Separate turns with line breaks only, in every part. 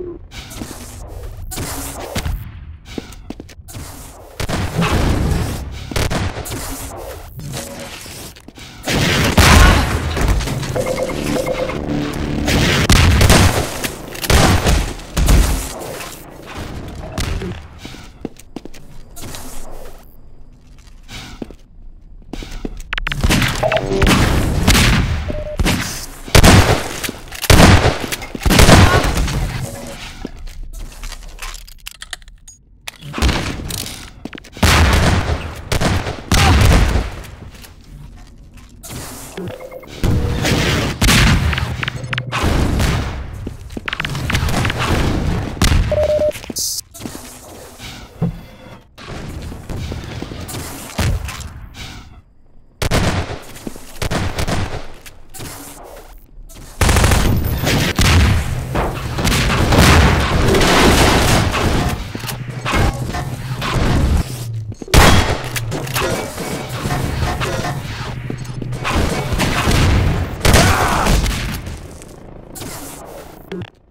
Thank you. Thank you.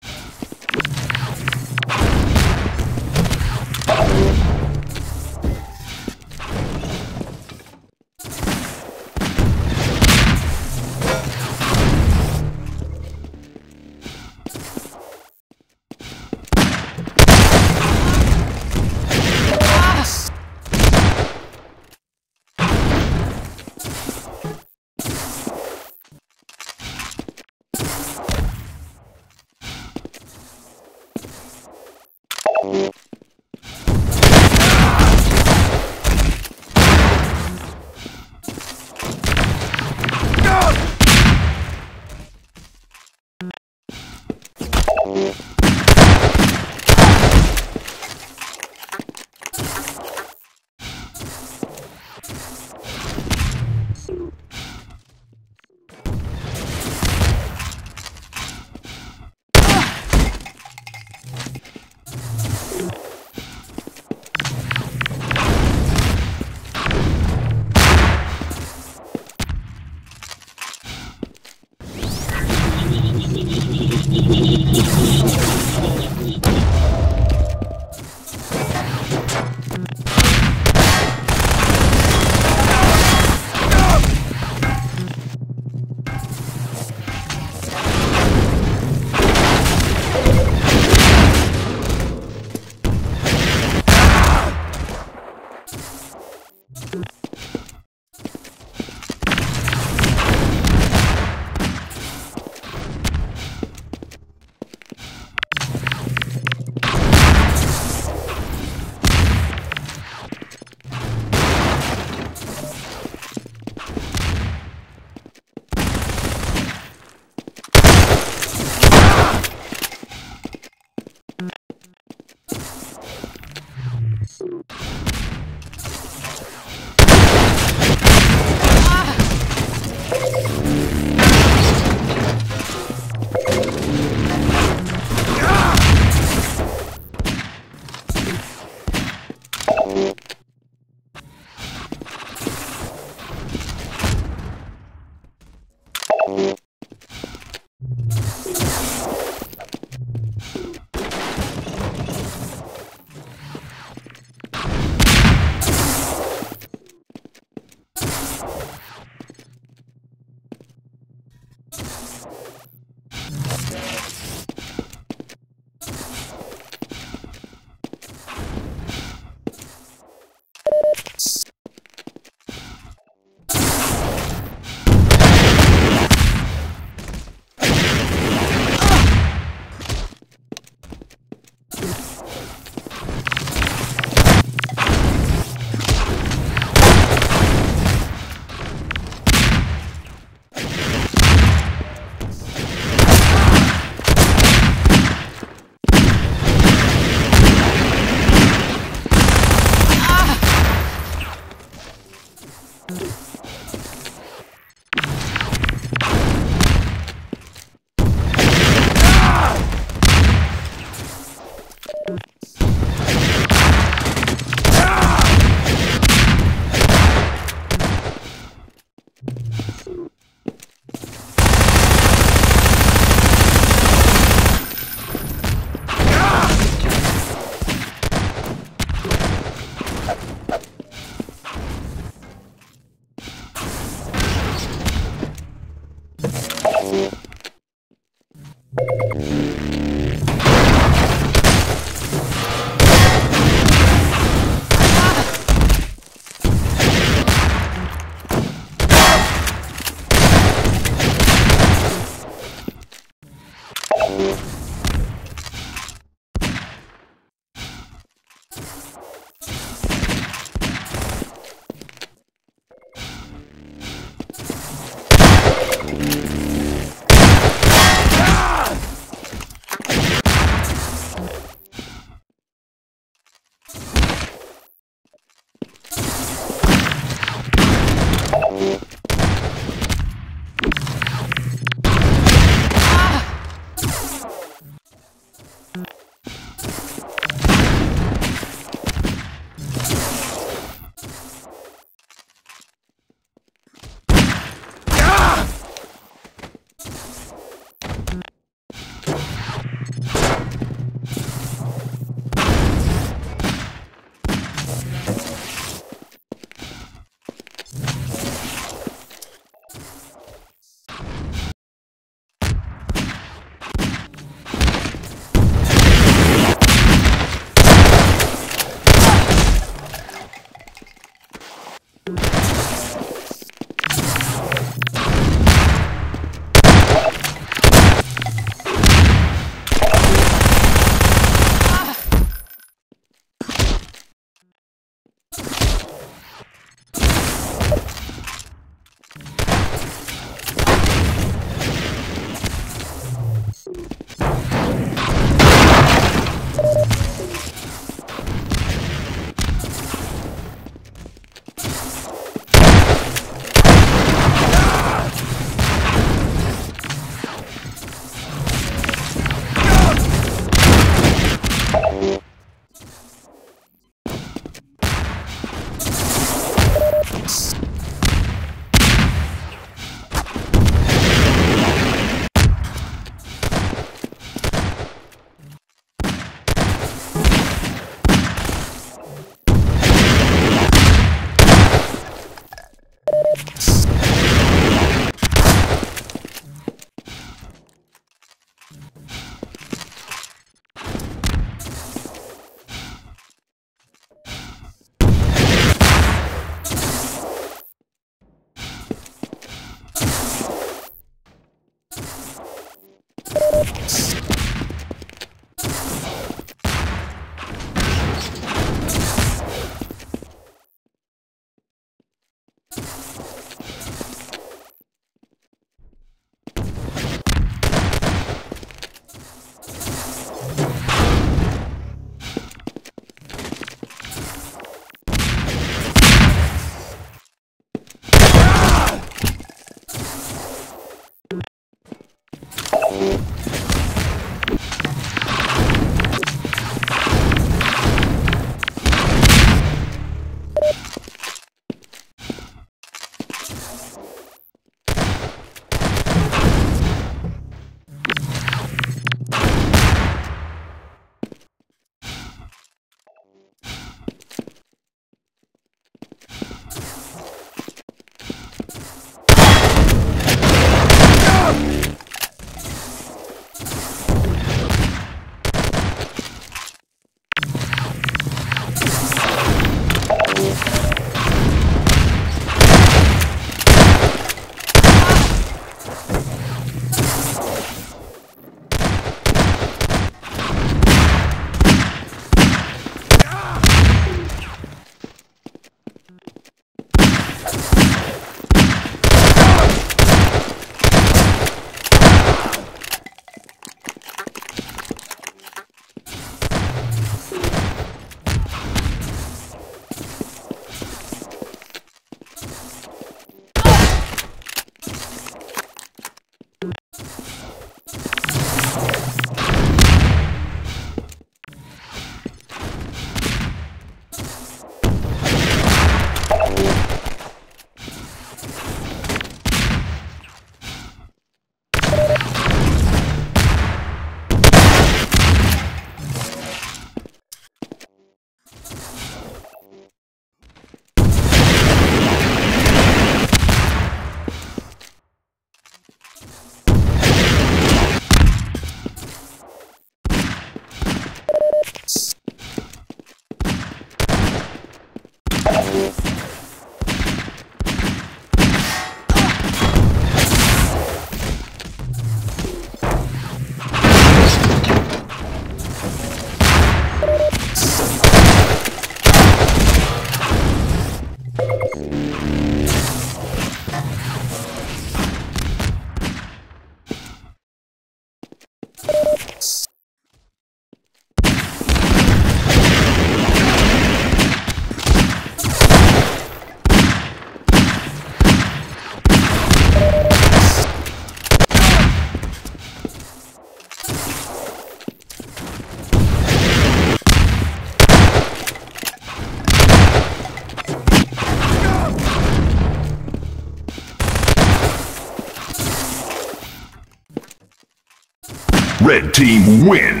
Red team wins.